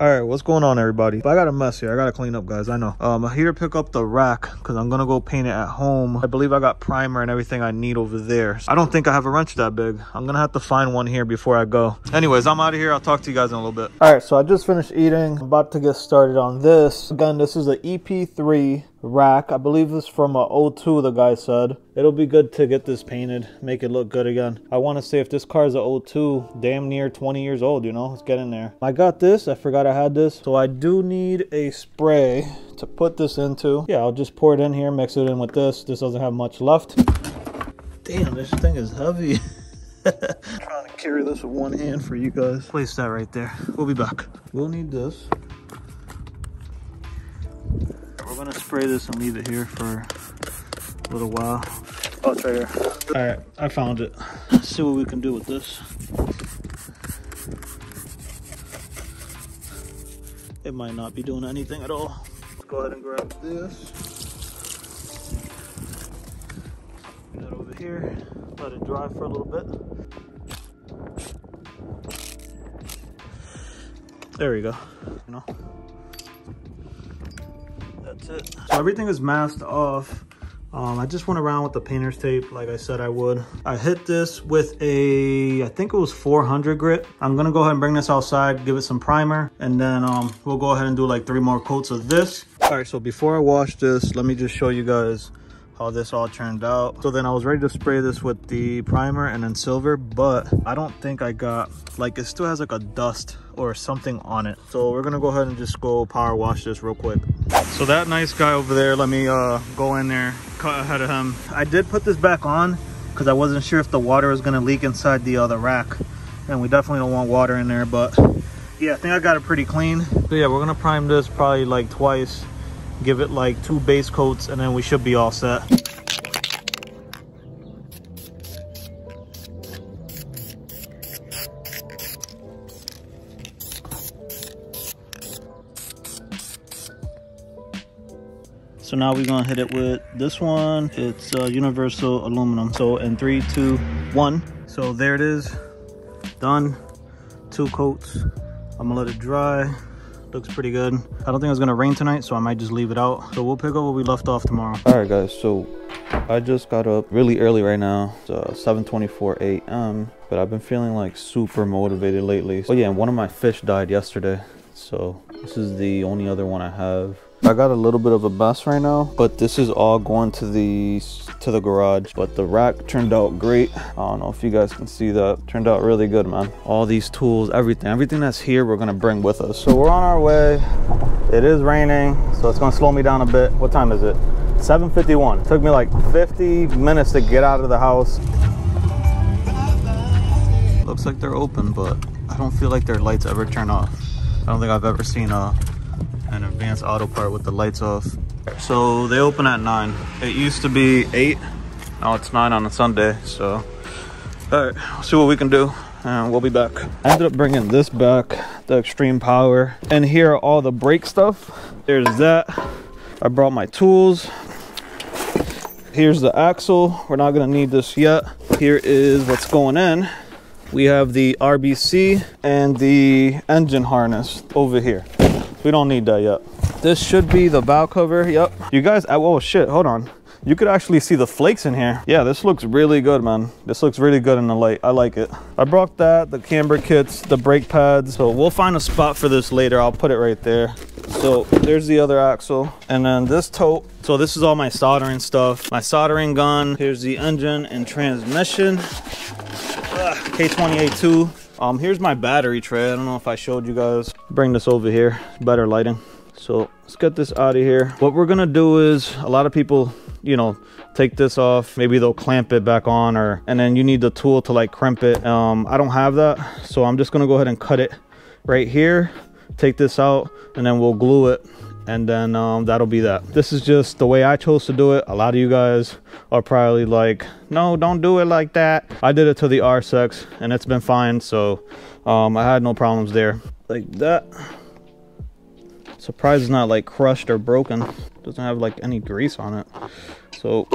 All right, what's going on, everybody? I got a mess here. I got to clean up, guys. I know. Um, I'm here to pick up the rack because I'm to go paint it at home. I believe I got primer and everything I need over there. I don't think I have a wrench that big. I'm to have to find one here before I go. Anyways, I'm out of here. I'll talk to you guys in a little bit. All right, so I just finished eating. I'm about to get started on this. Again, this is an EP3 rack. I believe it's from a 02, the guy said. It'll be good to get this painted, make it look good again. I want to say if this car is a 02, damn near 20 years old, you know, let's get in there. I got this, I forgot I had this. So I do need a spray to put this into. Yeah, I'll just pour it in here, mix it in with this. This doesn't have much left. Damn, this thing is heavy. trying to carry this with one hand for you guys. Place that right there. We'll be back. We'll need this. We're gonna spray this and leave it here for a little while. Oh, it's right here. All right, I found it. Let's see what we can do with this. It might not be doing anything at all. Let's go ahead and grab this. Put that over here. Let it dry for a little bit. There we go. You know. That's it. So everything is masked off. Um, I just went around with the painter's tape like I said I would. I hit this with a, I think it was 400 grit. I'm gonna go ahead and bring this outside, give it some primer, and then um, we'll go ahead and do like three more coats of this. All right, so before I wash this, let me just show you guys how this all turned out. So then I was ready to spray this with the primer and then silver, but I don't think I got, like it still has like a dust or something on it. So we're gonna go ahead and just go power wash this real quick. So that nice guy over there, let me uh, go in there, cut ahead of him. I did put this back on because I wasn't sure if the water was gonna leak inside the other rack. And we definitely don't want water in there, but yeah, I think I got it pretty clean. So yeah, we're gonna prime this probably like twice give it like two base coats and then we should be all set. So now we're gonna hit it with this one. It's uh, universal aluminum. So in three, two, one. So there it is, done. Two coats. I'm gonna let it dry looks pretty good. I don't think it's gonna rain tonight so i might just leave it out. So we'll pick up where we left off tomorrow. All right guys so i just got up really early right now. It's uh, 7:24 a.m but i've been feeling like super motivated lately. Oh yeah and one of my fish died yesterday so this is the only other one i have I got a little bit of a mess right now, but this is all going to the to the garage. But the rack turned out great. I don't know if you guys can see that. Turned out really good, man. All these tools, everything, everything that's here, we're gonna bring with us. So we're on our way. It is raining, so it's gonna slow me down a bit. What time is it? 7.51. Took me like 50 minutes to get out of the house. Looks like they're open, but I don't feel like their lights ever turn off. I don't think I've ever seen a an advanced auto part with the lights off. So they open at nine. It used to be eight. Now it's nine on a Sunday. So, all right, we'll see what we can do and we'll be back. I ended up bringing this back, the extreme power. And here are all the brake stuff. There's that. I brought my tools. Here's the axle. We're not gonna need this yet. Here is what's going in. We have the RBC and the engine harness over here. We don't need that yet. This should be the valve cover. Yep. You guys, uh, oh shit, hold on. You could actually see the flakes in here. Yeah, this looks really good, man. This looks really good in the light. I like it. I brought that, the camber kits, the brake pads. So we'll find a spot for this later. I'll put it right there. So there's the other axle. And then this tote. So this is all my soldering stuff. My soldering gun. Here's the engine and transmission. K28-2. Um, here's my battery tray. I don't know if I showed you guys. Bring this over here. Better lighting. So let's get this out of here. What we're gonna do is a lot of people, you know, take this off. Maybe they'll clamp it back on or and then you need the tool to like crimp it. Um, I don't have that. So I'm just gonna go ahead and cut it right here. Take this out and then we'll glue it and then um, that'll be that. This is just the way I chose to do it. A lot of you guys are probably like, no, don't do it like that. I did it to the R6 and it's been fine. So um, I had no problems there. Like that. Surprised it's not like crushed or broken. Doesn't have like any grease on it. So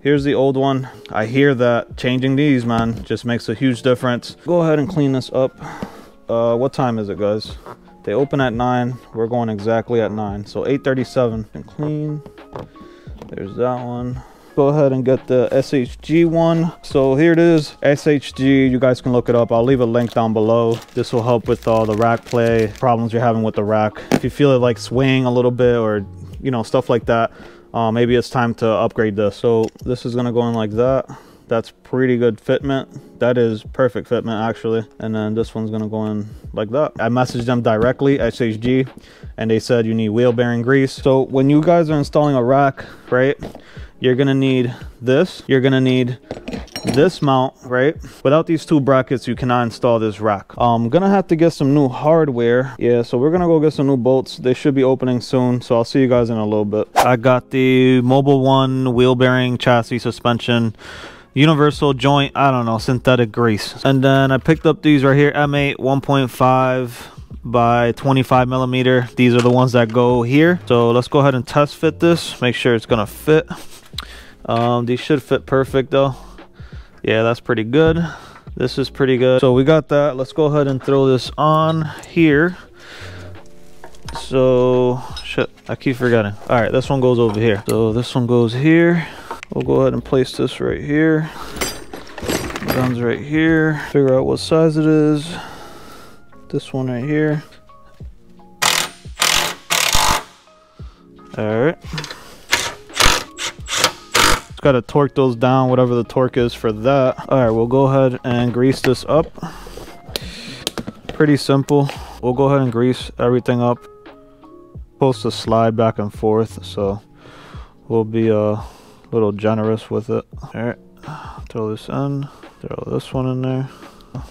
here's the old one. I hear that changing these, man, just makes a huge difference. Go ahead and clean this up. Uh, what time is it, guys? They open at 9. We're going exactly at 9. So 837 and clean. There's that one. Go ahead and get the SHG one. So here it is, SHG. You guys can look it up. I'll leave a link down below. This will help with all the rack play problems you're having with the rack. If you feel it like swaying a little bit or, you know, stuff like that, uh, maybe it's time to upgrade this. So this is to go in like that that's pretty good fitment. That is perfect fitment actually. And then this one's gonna go in like that. I messaged them directly shg and they said you need wheel bearing grease. So when you guys are installing a rack right you're gonna need this you're gonna need this mount right? Without these two brackets you cannot install this rack. I'm gonna have to get some new hardware. Yeah so we're gonna go get some new bolts. They should be opening soon so i'll see you guys in a little bit. I got the Mobil One wheel bearing chassis suspension universal joint i don't know synthetic grease. And then i picked up these right here m8 1.5 by 25 millimeter. These are the ones that go here. So let's go ahead and test fit this make sure it's gonna fit. Um, these should fit perfect though. Yeah that's pretty good. This is pretty good. So we got that. Let's go ahead and throw this on here. So shit i keep forgetting. All right this one goes over here. So this one goes here We'll go ahead and place this right here. Guns right here. Figure out what size it is. This one right here. Alright. Just gotta torque those down, whatever the torque is for that. Alright, we'll go ahead and grease this up. Pretty simple. We'll go ahead and grease everything up. Supposed to slide back and forth, so we'll be uh little generous with it. All right, throw this in, throw this one in there.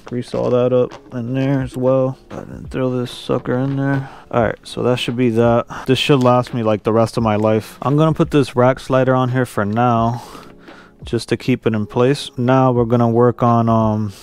Grease all that up in there as well. And then throw this sucker in there. Alright, so that should be that. This should last me like the rest of my life. I'm gonna put this rack slider on here for now. Just to keep it in place. Now we're gonna work on um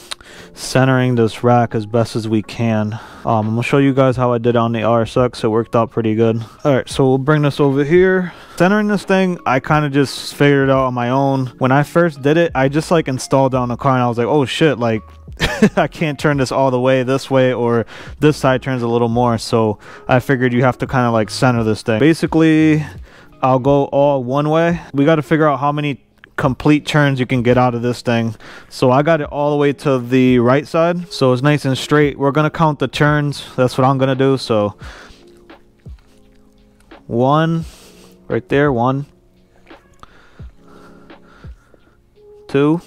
centering this rack as best as we can. Um, I'm gonna show you guys how I did on the RSX. It worked out pretty good. All right, so we'll bring this over here. Centering this thing, I kind of just figured it out on my own. When I first did it, I just like installed on the car and I was like, oh shit, like I can't turn this all the way this way or this side turns a little more. So I figured you have to kind of like center this thing. Basically, I'll go all one way. We got to figure out how many complete turns you can get out of this thing. So I got it all the way to the right side. So it's nice and straight. We're going to count the turns. That's what I'm going to do. So one right there. One, two.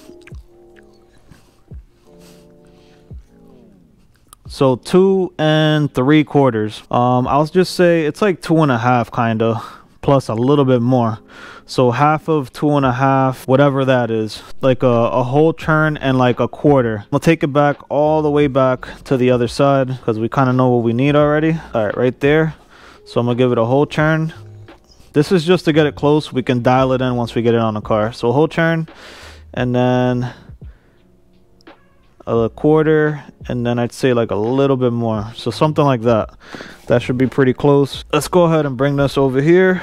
So two and three quarters. Um, I'll just say it's like two and a half kind of plus a little bit more. So half of two and a half, whatever that is, like a, a whole turn and like a quarter. We'll take it back all the way back to the other side because we kind of know what we need already. All right, right there. So I'm gonna give it a whole turn. This is just to get it close. We can dial it in once we get it on the car. So a whole turn and then a quarter and then I'd say like a little bit more so something like that that should be pretty close let's go ahead and bring this over here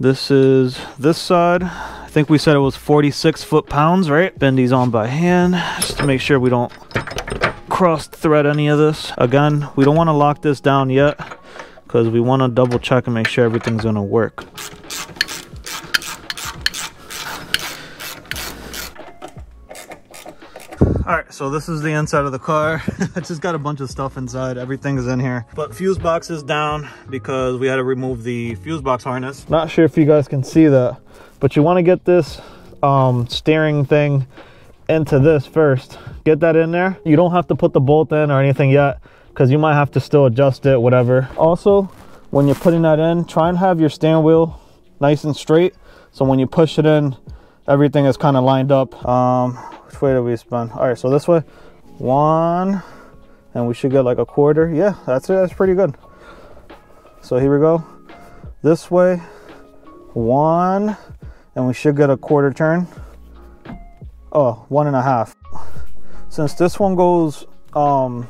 this is this side. I think we said it was 46 foot pounds, right? Bend these on by hand just to make sure we don't cross thread any of this. Again, we don't want to lock this down yet because we want to double check and make sure everything's going to work. All right so this is the inside of the car. I just got a bunch of stuff inside. Everything is in here. But fuse box is down because we had to remove the fuse box harness. Not sure if you guys can see that but you want to get this um, steering thing into this first. Get that in there. You don't have to put the bolt in or anything yet because you might have to still adjust it whatever. Also when you're putting that in try and have your steering wheel nice and straight. So when you push it in everything is kind of lined up um, which way do we spin? All right, so this way, one, and we should get like a quarter. Yeah, that's it, that's pretty good. So here we go. This way, one, and we should get a quarter turn. Oh, one and a half. Since this one goes, um,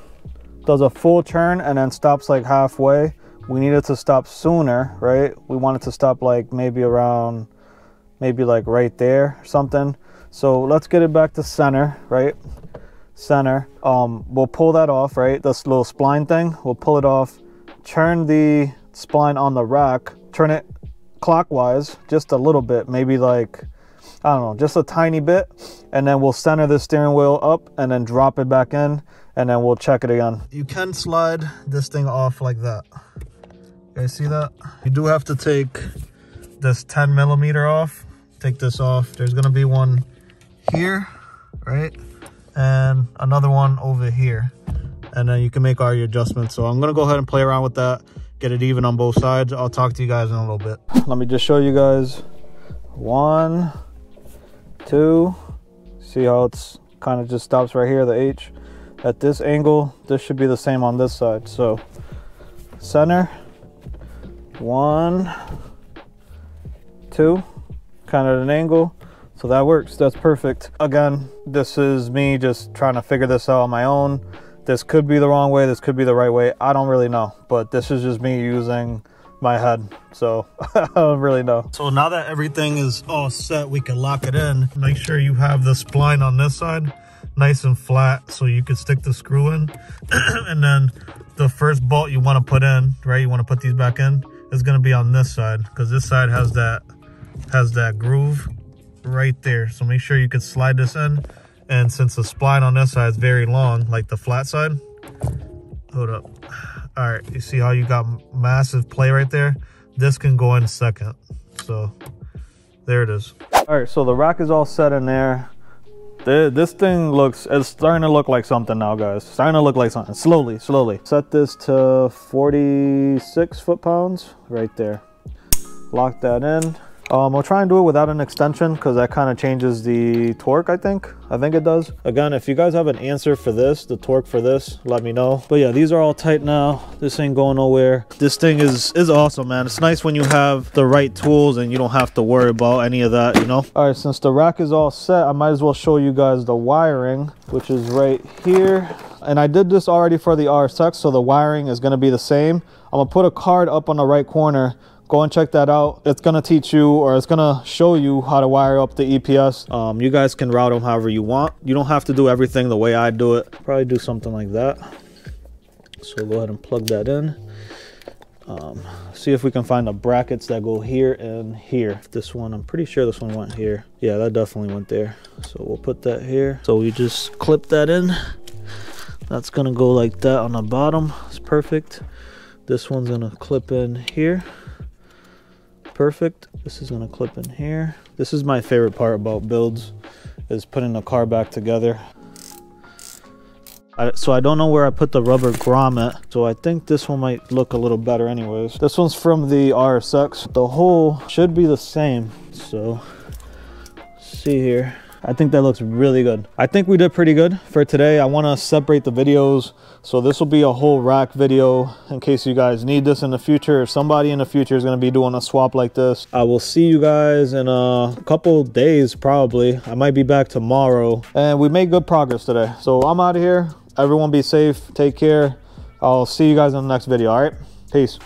does a full turn and then stops like halfway, we needed to stop sooner, right? We wanted to stop like maybe around, maybe like right there or something. So let's get it back to center, right? center. Um, we'll pull that off, right? This little spline thing, we'll pull it off, turn the spline on the rack, turn it clockwise just a little bit, maybe like, I don't know, just a tiny bit. And then we'll center the steering wheel up and then drop it back in and then we'll check it again. You can slide this thing off like that. You guys see that? You do have to take this 10 millimeter off. Take this off. There's gonna be one here, right? And another one over here. And then you can make all your adjustments. So I'm gonna go ahead and play around with that, get it even on both sides. I'll talk to you guys in a little bit. Let me just show you guys. One, two, see how it's kind of just stops right here, the H. At this angle, this should be the same on this side. So center, one, two, kind of an angle. So that works, that's perfect. Again, this is me just trying to figure this out on my own. This could be the wrong way, this could be the right way. I don't really know, but this is just me using my head. So I don't really know. So now that everything is all set, we can lock it in. Make sure you have the spline on this side nice and flat so you can stick the screw in. and then the first bolt you want to put in, right? You want to put these back in is going to be on this side because this side has that has that groove right there. So make sure you can slide this in. And since the spline on this side is very long, like the flat side, hold up. All right, you see how you got massive play right there? This can go in second. So there it is. All right, so the rack is all set in there. This thing looks, it's starting to look like something now, guys. Starting to look like something. Slowly, slowly. Set this to 46 foot-pounds right there. Lock that in. Um, I'll try and do it without an extension because that kind of changes the torque, I think. I think it does. Again, if you guys have an answer for this, the torque for this, let me know. But yeah, these are all tight now. This ain't going nowhere. This thing is, is awesome, man. It's nice when you have the right tools and you don't have to worry about any of that, you know? All right, since the rack is all set, I might as well show you guys the wiring, which is right here. And I did this already for the RSX, so the wiring is gonna be the same. I'm gonna put a card up on the right corner go and check that out. It's to teach you or it's to show you how to wire up the eps um, you guys can route them however you want. You don't have to do everything the way i do it. Probably do something like that. So go ahead and plug that in. Um, see if we can find the brackets that go here and here. This one i'm pretty sure this one went here. Yeah that definitely went there. So we'll put that here. So we just clip that in. That's gonna go like that on the bottom. It's perfect. This one's gonna clip in here perfect. This is gonna clip in here. This is my favorite part about builds, is putting the car back together. I, so I don't know where I put the rubber grommet, so I think this one might look a little better anyways. This one's from the RSX. The hole should be the same, so see here. I think that looks really good. I think we did pretty good for today. I want to separate the videos. So this will be a whole rack video in case you guys need this in the future. If somebody in the future is going to be doing a swap like this. I will see you guys in a couple days probably. I might be back tomorrow. And we made good progress today. So I'm out of here. Everyone be safe. Take care. I'll see you guys in the next video. All right. Peace.